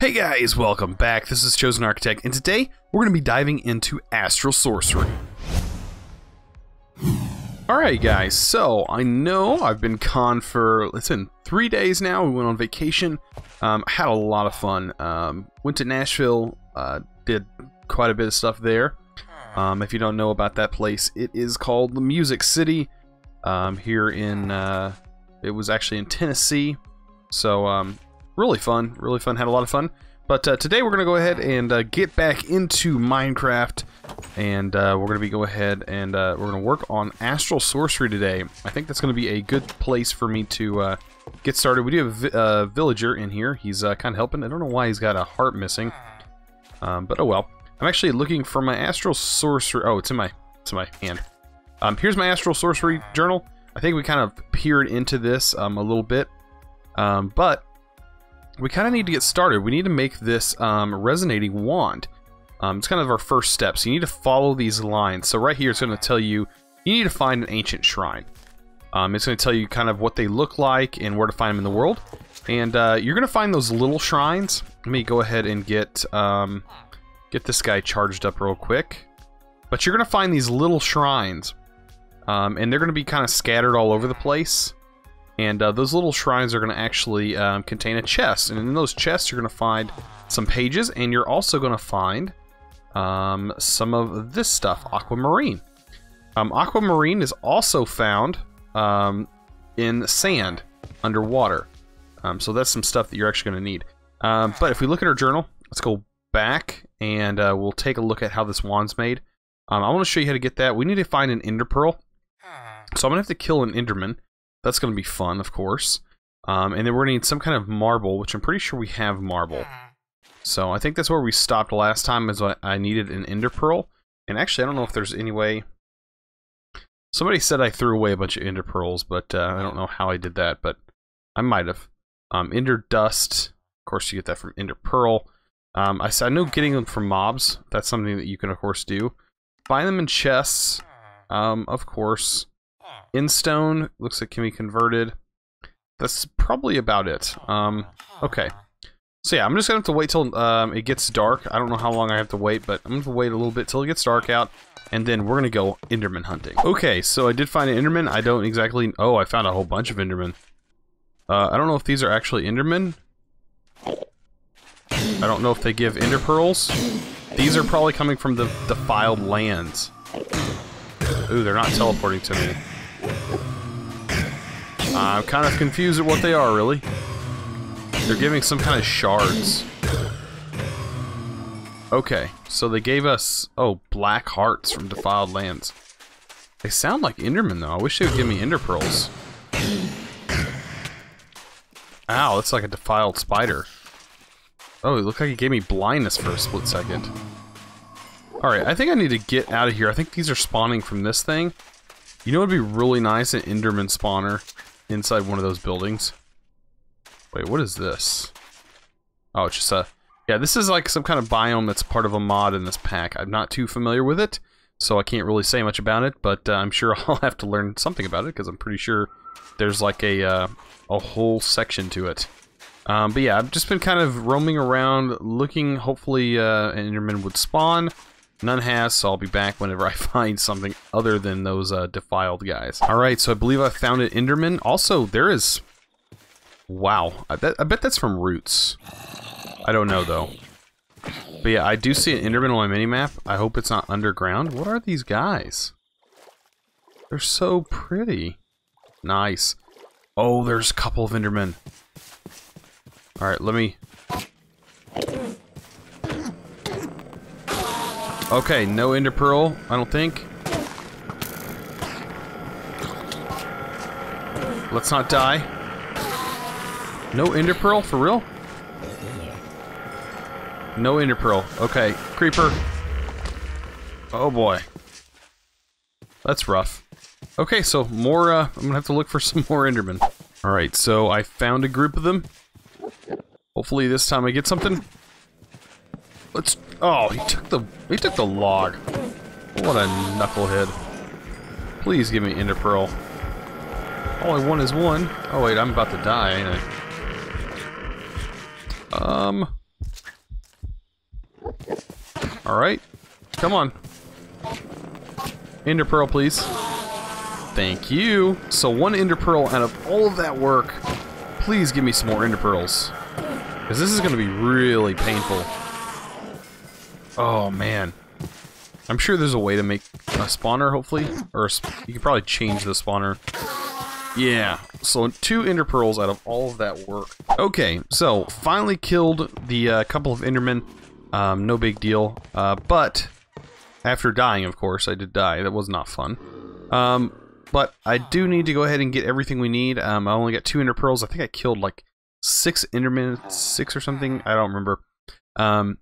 Hey guys, welcome back. This is Chosen Architect, and today we're going to be diving into Astral Sorcery. Alright guys, so I know I've been con for, listen, three days now. We went on vacation. Um, had a lot of fun. Um, went to Nashville, uh, did quite a bit of stuff there. Um, if you don't know about that place, it is called the Music City. Um, here in, uh, it was actually in Tennessee. So, um, really fun, really fun, had a lot of fun. But uh, today we're going to go ahead and uh, get back into Minecraft, and uh, we're going to be go ahead and uh, we're going to work on Astral Sorcery today. I think that's going to be a good place for me to uh, get started. We do have a uh, villager in here. He's kind of helping. I don't know why he's got a heart missing, um, but oh well. I'm actually looking for my Astral Sorcery. Oh, it's in my it's in my hand. Um, here's my Astral Sorcery journal. I think we kind of peered into this um, a little bit, um, but we kind of need to get started. We need to make this um, resonating wand. Um, it's kind of our first step. So You need to follow these lines. So right here, it's going to tell you you need to find an ancient shrine. Um, it's going to tell you kind of what they look like and where to find them in the world. And uh, you're going to find those little shrines. Let me go ahead and get um, get this guy charged up real quick. But you're going to find these little shrines. Um, and they're going to be kind of scattered all over the place. And uh, those little shrines are going to actually um, contain a chest. And in those chests, you're going to find some pages, and you're also going to find um, some of this stuff, aquamarine. Um, aquamarine is also found um, in sand underwater. Um, so that's some stuff that you're actually going to need. Um, but if we look at our journal, let's go back and uh, we'll take a look at how this wand's made. I want to show you how to get that. We need to find an ender pearl. So I'm going to have to kill an enderman. That's going to be fun, of course. Um, and then we're going to need some kind of marble, which I'm pretty sure we have marble. So I think that's where we stopped last time, is I needed an ender pearl. And actually, I don't know if there's any way... Somebody said I threw away a bunch of ender pearls, but uh, I don't know how I did that, but I might have. Um, ender dust, of course you get that from ender pearl. Um, I, I know getting them from mobs, that's something that you can of course do. Find them in chests, um, of course. In stone, looks like can be converted. That's probably about it. Um, okay. So yeah, I'm just gonna have to wait till um, it gets dark. I don't know how long I have to wait, but I'm gonna wait a little bit till it gets dark out, and then we're gonna go Enderman hunting. Okay, so I did find an Enderman. I don't exactly. Oh, I found a whole bunch of Enderman. Uh, I don't know if these are actually Endermen. I don't know if they give Ender pearls. These are probably coming from the defiled lands. Ooh, they're not teleporting to me. I'm kind of confused at what they are, really. They're giving some kind of shards. Okay, so they gave us, oh, black hearts from Defiled Lands. They sound like Endermen, though. I wish they would give me Ender Pearls. Ow, that's like a Defiled Spider. Oh, it looked like it gave me blindness for a split second. Alright, I think I need to get out of here. I think these are spawning from this thing. You know what would be really nice? An Enderman spawner inside one of those buildings. Wait, what is this? Oh, it's just a... Yeah, this is like some kind of biome that's part of a mod in this pack. I'm not too familiar with it, so I can't really say much about it, but uh, I'm sure I'll have to learn something about it, because I'm pretty sure there's like a, uh, a whole section to it. Um, but yeah, I've just been kind of roaming around, looking, hopefully uh, an Enderman would spawn. None has, so I'll be back whenever I find something other than those uh, defiled guys. Alright, so I believe I found an Enderman. Also, there is... Wow. I bet, I bet that's from Roots. I don't know, though. But yeah, I do see an Enderman on my minimap. I hope it's not underground. What are these guys? They're so pretty. Nice. Oh, there's a couple of Endermen. Alright, let me... Okay, no Ender Pearl, I don't think. Let's not die. No Ender Pearl, for real? No Ender Pearl. Okay, Creeper. Oh boy. That's rough. Okay, so more, uh, I'm gonna have to look for some more Endermen. Alright, so I found a group of them. Hopefully this time I get something. Let's. Oh, he took the he took the log. What a knucklehead! Please give me Ender Pearl. All I want is one. Oh wait, I'm about to die, ain't I? Um. Alright. Come on. Ender Pearl, please. Thank you. So one Ender Pearl out of all of that work. Please give me some more Ender Pearls. Because this is going to be really painful. Oh, man. I'm sure there's a way to make a spawner, hopefully. Or you could probably change the spawner. Yeah, so two Ender Pearls out of all of that work. Okay, so finally killed the uh, couple of Endermen. Um, no big deal. Uh, but after dying, of course, I did die. That was not fun. Um, but I do need to go ahead and get everything we need. Um, I only got two Ender Pearls. I think I killed like six Endermen, six or something. I don't remember. Um,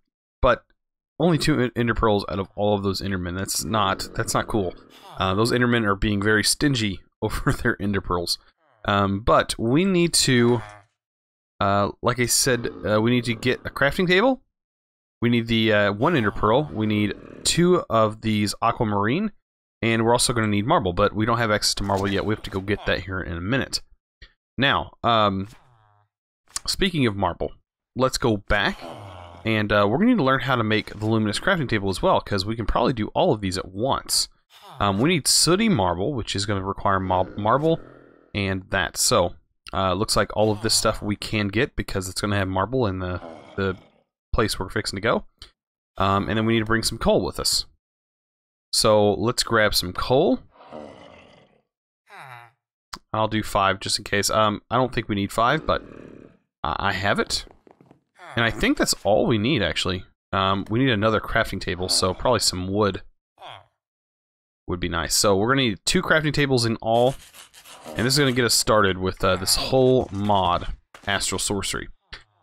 only two Ender Pearls out of all of those Endermen. That's not that's not cool. Uh, those Endermen are being very stingy over their Ender Pearls. Um, but we need to, uh, like I said, uh, we need to get a crafting table. We need the uh, one Ender Pearl. We need two of these Aquamarine. And we're also going to need marble, but we don't have access to marble yet. We have to go get that here in a minute. Now, um, speaking of marble, let's go back. And uh, we're going to need to learn how to make the luminous crafting table as well, because we can probably do all of these at once. Um, we need sooty marble, which is going to require marble and that. So, uh, looks like all of this stuff we can get because it's going to have marble in the, the place we're fixing to go. Um, and then we need to bring some coal with us. So, let's grab some coal. I'll do five just in case. Um, I don't think we need five, but I have it. And I think that's all we need, actually. Um, we need another crafting table, so probably some wood would be nice. So we're going to need two crafting tables in all, and this is going to get us started with uh, this whole mod, Astral Sorcery.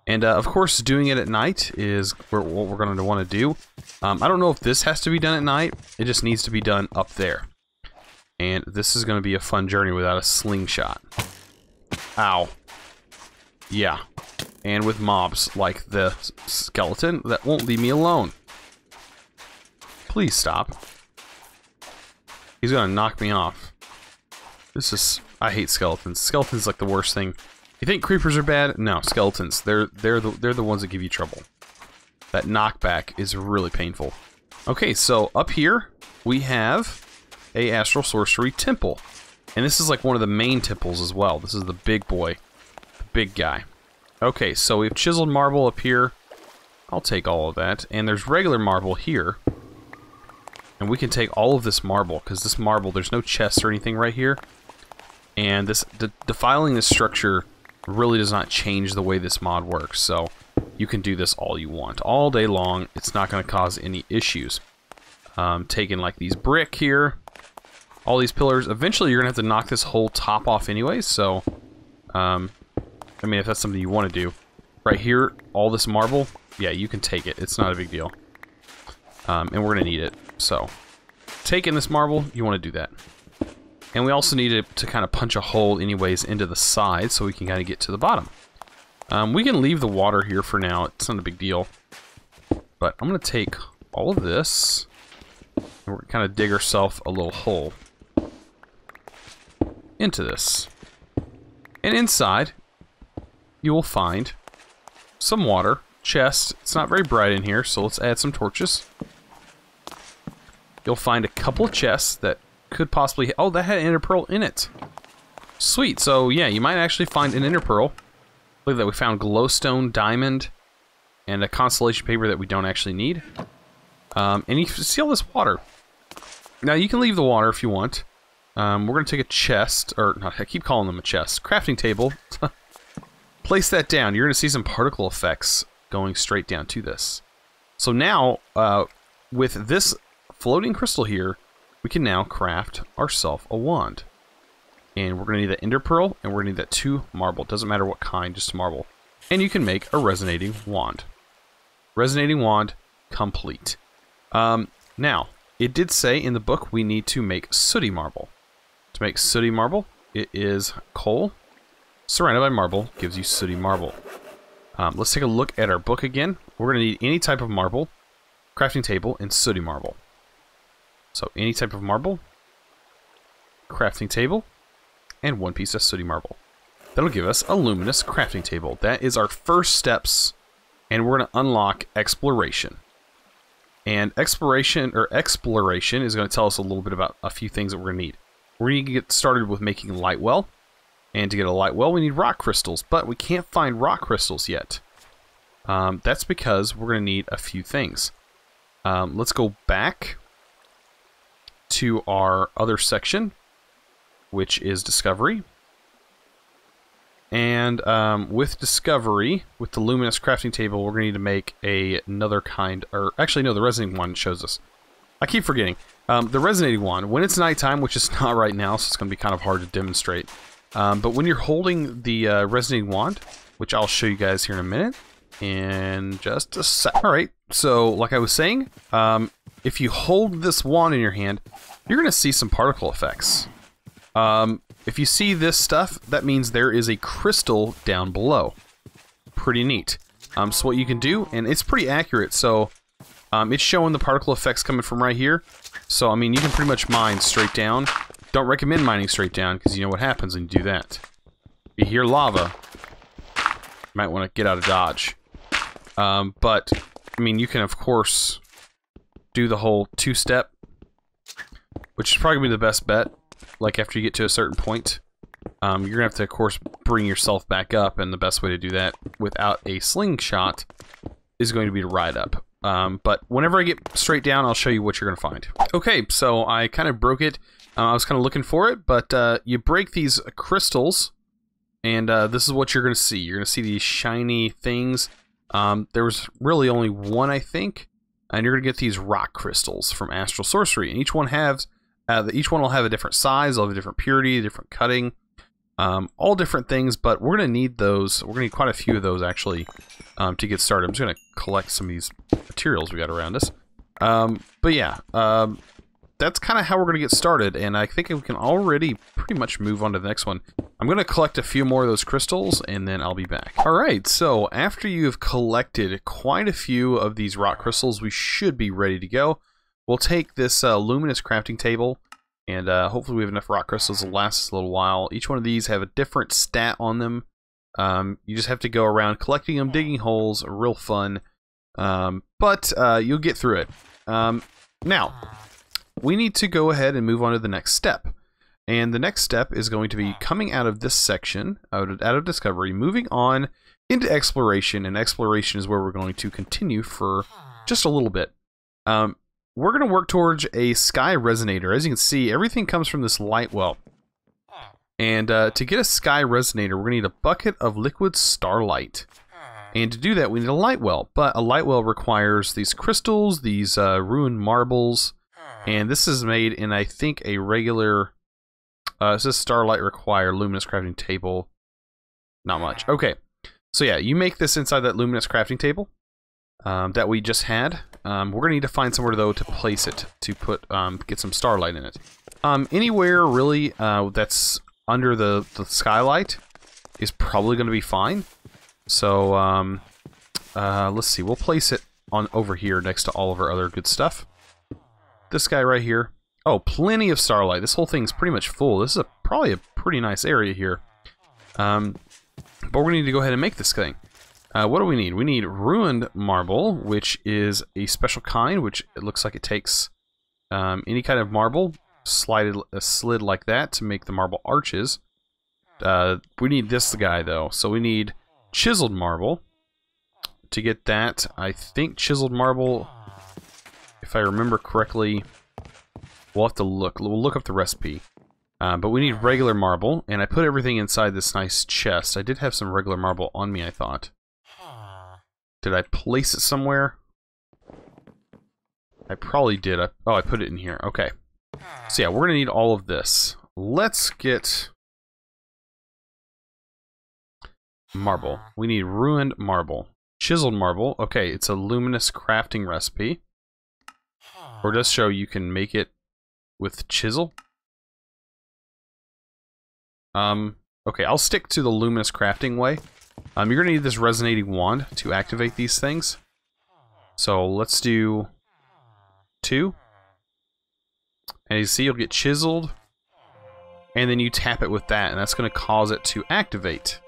And uh, of course, doing it at night is what we're going to want to do. Um, I don't know if this has to be done at night, it just needs to be done up there. And this is going to be a fun journey without a slingshot. Ow. Yeah. And with mobs like the skeleton that won't leave me alone. Please stop. He's gonna knock me off. This is... I hate skeletons. Skeletons like the worst thing. You think creepers are bad? No, skeletons. They're they're the they're the ones that give you trouble. That knockback is really painful. Okay, so up here we have a astral sorcery temple. And this is like one of the main temples as well. This is the big boy. The big guy. Okay, so we have chiseled marble up here. I'll take all of that. And there's regular marble here. And we can take all of this marble, because this marble, there's no chests or anything right here. And this de defiling this structure really does not change the way this mod works. So you can do this all you want. All day long, it's not going to cause any issues. Um, taking like these brick here, all these pillars. Eventually, you're going to have to knock this whole top off anyways. So, um, I mean, if that's something you want to do. Right here, all this marble, yeah, you can take it. It's not a big deal. Um, and we're going to need it. So, taking this marble, you want to do that. And we also need to, to kind of punch a hole anyways into the side so we can kind of get to the bottom. Um, we can leave the water here for now. It's not a big deal. But I'm going to take all of this and we're going to kind of dig ourselves a little hole into this. And inside, you will find some water, chest. It's not very bright in here, so let's add some torches. You'll find a couple chests that could possibly... Oh, that had an ender pearl in it. Sweet. So, yeah, you might actually find an ender pearl. Look at that. We found glowstone, diamond, and a constellation paper that we don't actually need. Um, and you see all this water. Now, you can leave the water if you want. Um, we're going to take a chest, or not, I keep calling them a chest. Crafting table. Place that down. You're going to see some particle effects going straight down to this. So now, uh, with this floating crystal here, we can now craft ourselves a wand. And we're going to need that ender pearl, and we're going to need that two marble. Doesn't matter what kind, just marble. And you can make a resonating wand. Resonating wand complete. Um, now, it did say in the book we need to make sooty marble. To make sooty marble, it is coal surrounded by marble gives you sooty marble. Um, let's take a look at our book again. We're going to need any type of marble, crafting table, and sooty marble. So any type of marble, crafting table, and one piece of sooty marble. That'll give us a luminous crafting table. That is our first steps, and we're going to unlock exploration. And exploration or exploration is going to tell us a little bit about a few things that we're going to need. We're going to get started with making light well. And to get a light well, we need rock crystals, but we can't find rock crystals yet. Um, that's because we're going to need a few things. Um, let's go back to our other section, which is Discovery. And um, with Discovery, with the Luminous crafting table, we're going to need to make a, another kind, or actually no, the resonating wand shows us. I keep forgetting. Um, the resonating wand, when it's nighttime, which is not right now, so it's going to be kind of hard to demonstrate. Um, but when you're holding the uh, resonating wand, which I'll show you guys here in a minute, in just a sec. Alright, so like I was saying, um, if you hold this wand in your hand, you're to see some particle effects. Um, if you see this stuff, that means there is a crystal down below. Pretty neat. Um, so what you can do, and it's pretty accurate, so um, it's showing the particle effects coming from right here. So, I mean, you can pretty much mine straight down. Don't recommend mining straight down, because you know what happens when you do that. If You hear lava. You might want to get out of dodge. Um, but, I mean, you can, of course, do the whole two-step, which is probably the best bet. Like, after you get to a certain point, um, you're going to have to, of course, bring yourself back up, and the best way to do that without a slingshot is going to be to ride up. Um, but whenever I get straight down, I'll show you what you're going to find. Okay, so I kind of broke it. Uh, I was kind of looking for it, but uh, you break these crystals, and uh, this is what you're going to see. You're going to see these shiny things. Um, there was really only one, I think, and you're going to get these rock crystals from Astral Sorcery, and each one has uh, each one will have a different size, they'll have a different purity, different cutting, um, all different things. But we're going to need those. We're going to need quite a few of those actually um, to get started. I'm just going to collect some of these materials we got around us. Um, but yeah, um, that's kind of how we're going to get started, and I think we can already pretty much move on to the next one. I'm going to collect a few more of those crystals, and then I'll be back. Alright, so after you've collected quite a few of these rock crystals, we should be ready to go. We'll take this uh, luminous crafting table, and uh, hopefully we have enough rock crystals to last us a little while. Each one of these have a different stat on them. Um, you just have to go around collecting them, digging holes, real fun. Um, but uh, you'll get through it. Um, now, we need to go ahead and move on to the next step. And the next step is going to be coming out of this section, out of, out of Discovery, moving on into Exploration, and Exploration is where we're going to continue for just a little bit. Um, we're going to work towards a Sky Resonator. As you can see, everything comes from this light well. And uh, to get a Sky Resonator, we're going to need a bucket of liquid starlight. And to do that, we need a light well. But a light well requires these crystals, these uh, ruined marbles, and this is made in, I think, a regular... Uh, it says Starlight Require Luminous Crafting Table. Not much. Okay. So yeah, you make this inside that Luminous Crafting Table um, that we just had. Um, we're going to need to find somewhere, though, to place it, to put um, get some starlight in it. Um, anywhere, really, uh, that's under the, the skylight is probably going to be fine. So, um, uh, let's see. We'll place it on over here next to all of our other good stuff. This guy right here. Oh, plenty of starlight. This whole thing's pretty much full. This is a, probably a pretty nice area here. Um, but to need to go ahead and make this thing. Uh, what do we need? We need ruined marble, which is a special kind, which it looks like it takes um, any kind of marble, slided, a slid like that to make the marble arches. Uh, we need this guy, though. So we need chiseled marble. To get that, I think chiseled marble if I remember correctly, we'll have to look. We'll look up the recipe. Uh, but we need regular marble, and I put everything inside this nice chest. I did have some regular marble on me, I thought. Did I place it somewhere? I probably did. I, oh, I put it in here. Okay. So yeah, we're going to need all of this. Let's get... Marble. We need ruined marble. Chiseled marble. Okay, it's a luminous crafting recipe. Or does show you can make it with chisel. Um, okay, I'll stick to the luminous crafting way. Um, you're going to need this resonating wand to activate these things. So let's do two. And you see you'll get chiseled. And then you tap it with that, and that's going to cause it to activate.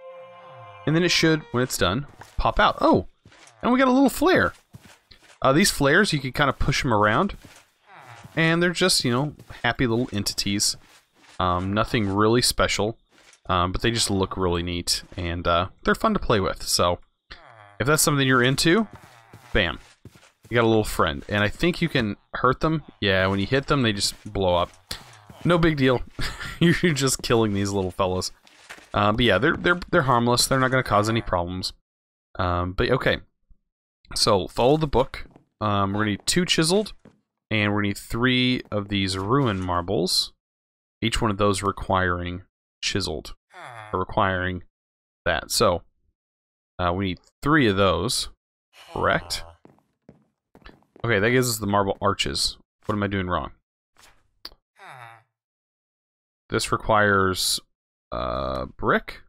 And then it should, when it's done, pop out. Oh, and we got a little flare. Uh, these flares, you can kind of push them around. And they're just, you know, happy little entities. Um, nothing really special. Um, but they just look really neat. And uh, they're fun to play with. So, if that's something you're into, bam. You got a little friend. And I think you can hurt them. Yeah, when you hit them, they just blow up. No big deal. you're just killing these little fellows. Uh, but yeah, they're they're they're harmless. They're not going to cause any problems. Um, but okay, so follow the book. Um, we're gonna need two chiseled, and we're gonna need three of these ruin marbles. Each one of those requiring chiseled, or requiring that. So uh, we need three of those. Correct. Okay, that gives us the marble arches. What am I doing wrong? This requires uh, brick.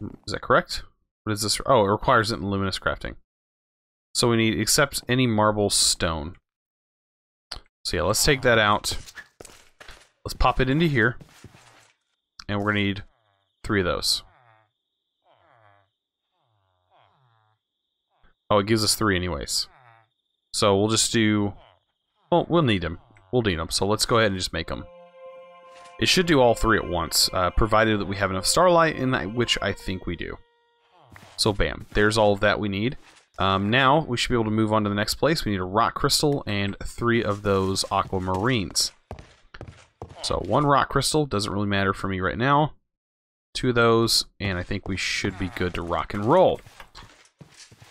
Is that correct? What is this? Oh, it requires it in luminous crafting. So we need accept any marble stone. So yeah, let's take that out. Let's pop it into here. And we're gonna need three of those. Oh, it gives us three anyways. So we'll just do... Well, we'll need them. We'll need them. So let's go ahead and just make them. It should do all three at once, uh, provided that we have enough starlight, in that, which I think we do. So bam, there's all of that we need. Um, now, we should be able to move on to the next place. We need a rock crystal and three of those aquamarines. So one rock crystal, doesn't really matter for me right now. Two of those, and I think we should be good to rock and roll.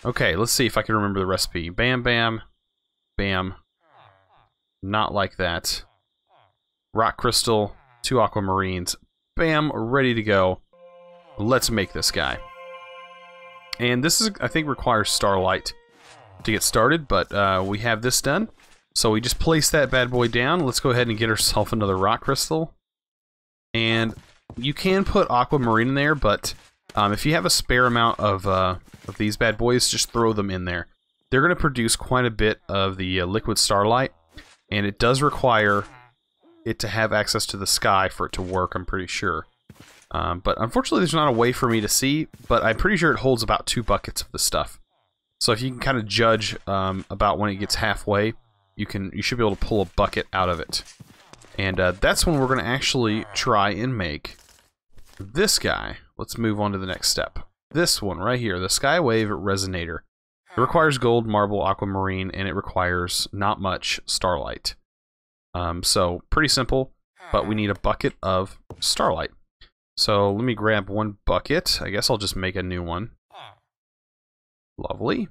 Okay, let's see if I can remember the recipe. Bam, bam, bam. Not like that. Rock crystal, two aquamarines. Bam, ready to go. Let's make this guy. And this is, I think, requires starlight to get started, but uh, we have this done. So we just place that bad boy down. Let's go ahead and get ourselves another rock crystal. And you can put aquamarine in there, but um, if you have a spare amount of, uh, of these bad boys, just throw them in there. They're going to produce quite a bit of the uh, liquid starlight, and it does require it to have access to the sky for it to work, I'm pretty sure. Um, but unfortunately, there's not a way for me to see, but I'm pretty sure it holds about two buckets of the stuff. So if you can kind of judge um, about when it gets halfway, you can you should be able to pull a bucket out of it. And uh, that's when we're going to actually try and make this guy. Let's move on to the next step. This one right here, the Skywave Resonator. It requires gold, marble, aquamarine, and it requires not much starlight. Um, so pretty simple, but we need a bucket of starlight. So let me grab one bucket. I guess I'll just make a new one. Lovely.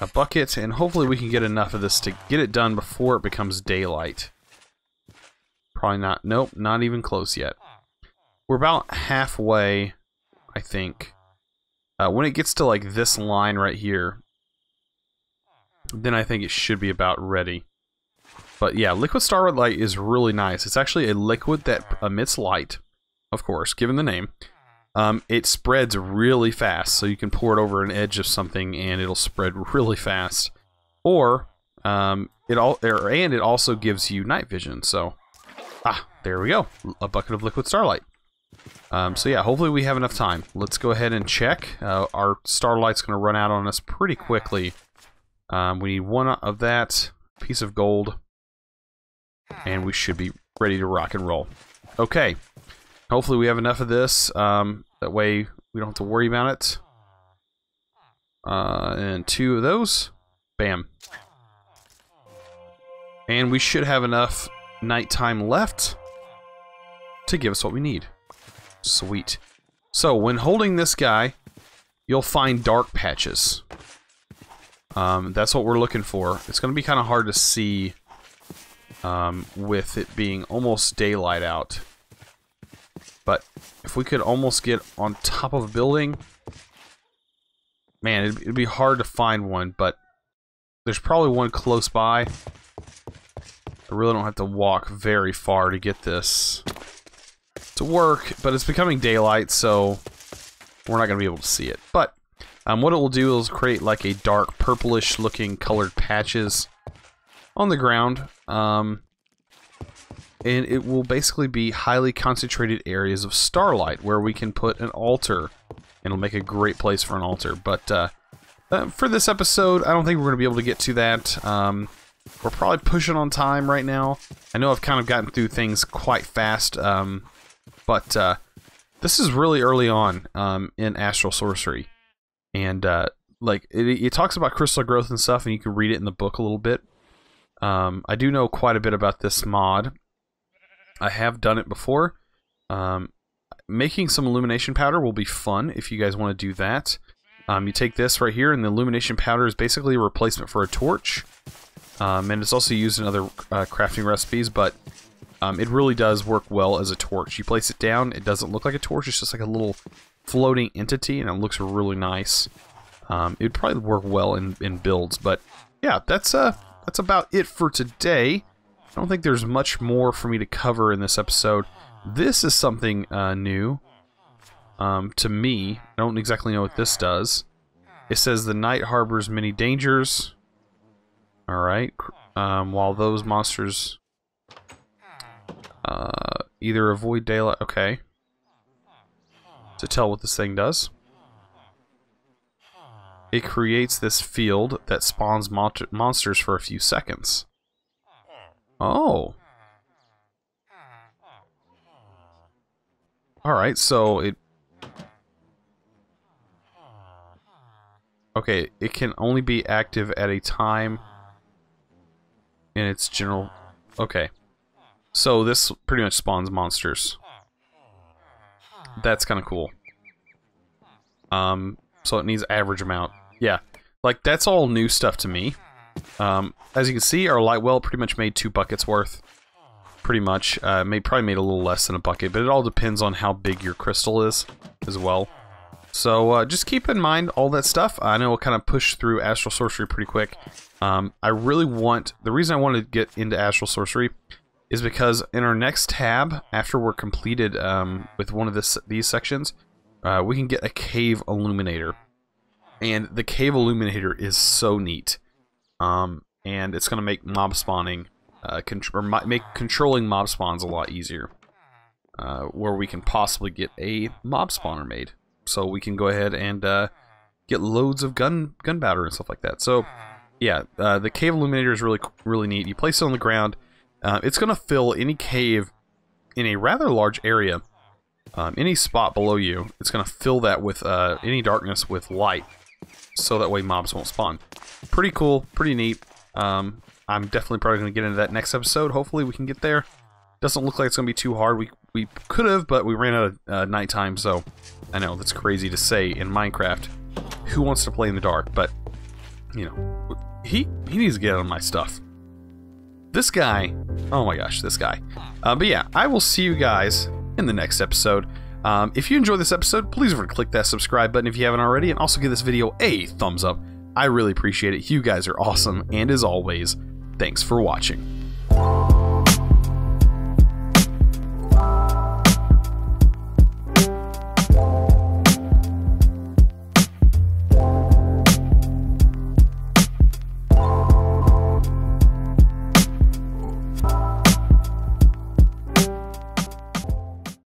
A bucket, and hopefully we can get enough of this to get it done before it becomes daylight. Probably not. Nope, not even close yet. We're about halfway, I think. Uh, when it gets to like this line right here, then I think it should be about ready. But yeah, liquid starlight is really nice. It's actually a liquid that emits light, of course, given the name. Um, it spreads really fast, so you can pour it over an edge of something and it'll spread really fast. Or um, it all, er, and it also gives you night vision. So, ah, there we go, a bucket of liquid starlight. Um, so yeah, hopefully we have enough time. Let's go ahead and check. Uh, our starlight's going to run out on us pretty quickly. Um, we need one of that piece of gold and we should be ready to rock and roll. Okay, hopefully we have enough of this, um, that way we don't have to worry about it. Uh, and two of those, bam. And we should have enough nighttime left to give us what we need. Sweet. So, when holding this guy, you'll find dark patches. Um, that's what we're looking for. It's going to be kind of hard to see um, with it being almost daylight out. But if we could almost get on top of a building, man, it'd, it'd be hard to find one, but there's probably one close by. I really don't have to walk very far to get this to work, but it's becoming daylight, so we're not going to be able to see it. But um, what it will do is create like a dark purplish looking colored patches on the ground. Um, and it will basically be highly concentrated areas of starlight where we can put an altar. It'll make a great place for an altar. But uh, uh, for this episode, I don't think we're going to be able to get to that. Um, we're probably pushing on time right now. I know I've kind of gotten through things quite fast, um, but uh, this is really early on um, in Astral Sorcery. And, uh, like, it, it, talks about crystal growth and stuff, and you can read it in the book a little bit. Um, I do know quite a bit about this mod. I have done it before. Um, making some illumination powder will be fun if you guys want to do that. Um, you take this right here, and the illumination powder is basically a replacement for a torch. Um, and it's also used in other uh, crafting recipes, but um, it really does work well as a torch. You place it down, it doesn't look like a torch, it's just like a little floating entity, and it looks really nice. Um, it would probably work well in, in builds, but yeah, that's uh, that's about it for today. I don't think there's much more for me to cover in this episode. This is something uh, new um, to me. I don't exactly know what this does. It says the night harbors many dangers. Alright. Um, while those monsters uh, either avoid daylight... Okay. To tell what this thing does. It creates this field that spawns mon monsters for a few seconds. Oh. Alright, so it... Okay, it can only be active at a time in its general... Okay. So this pretty much spawns monsters. That's kind of cool. Um, so it needs average amount. Yeah, like that's all new stuff to me. Um, as you can see, our light well pretty much made two buckets worth. Pretty much. Uh, may, probably made a little less than a bucket, but it all depends on how big your crystal is as well. So uh, just keep in mind all that stuff. I know we'll kind of push through Astral Sorcery pretty quick. Um, I really want... The reason I want to get into Astral Sorcery is because in our next tab, after we're completed um, with one of this, these sections, uh, we can get a Cave Illuminator. And the Cave Illuminator is so neat. Um, and it's going to make mob spawning, uh, or make controlling mob spawns a lot easier. Uh, where we can possibly get a mob spawner made. So we can go ahead and uh, get loads of gun gunpowder and stuff like that. So yeah, uh, the cave illuminator is really really neat. You place it on the ground. Uh, it's going to fill any cave in a rather large area. Um, any spot below you, it's going to fill that with uh, any darkness with light so that way mobs won't spawn. Pretty cool, pretty neat. Um, I'm definitely probably going to get into that next episode. Hopefully we can get there. Doesn't look like it's going to be too hard. We, we could have, but we ran out of uh, nighttime, so I know that's crazy to say in Minecraft. Who wants to play in the dark? But, you know, he, he needs to get on my stuff. This guy, oh my gosh, this guy. Uh, but yeah, I will see you guys in the next episode. Um, if you enjoyed this episode, please click that subscribe button if you haven't already, and also give this video a thumbs up. I really appreciate it. You guys are awesome, and as always, thanks for watching.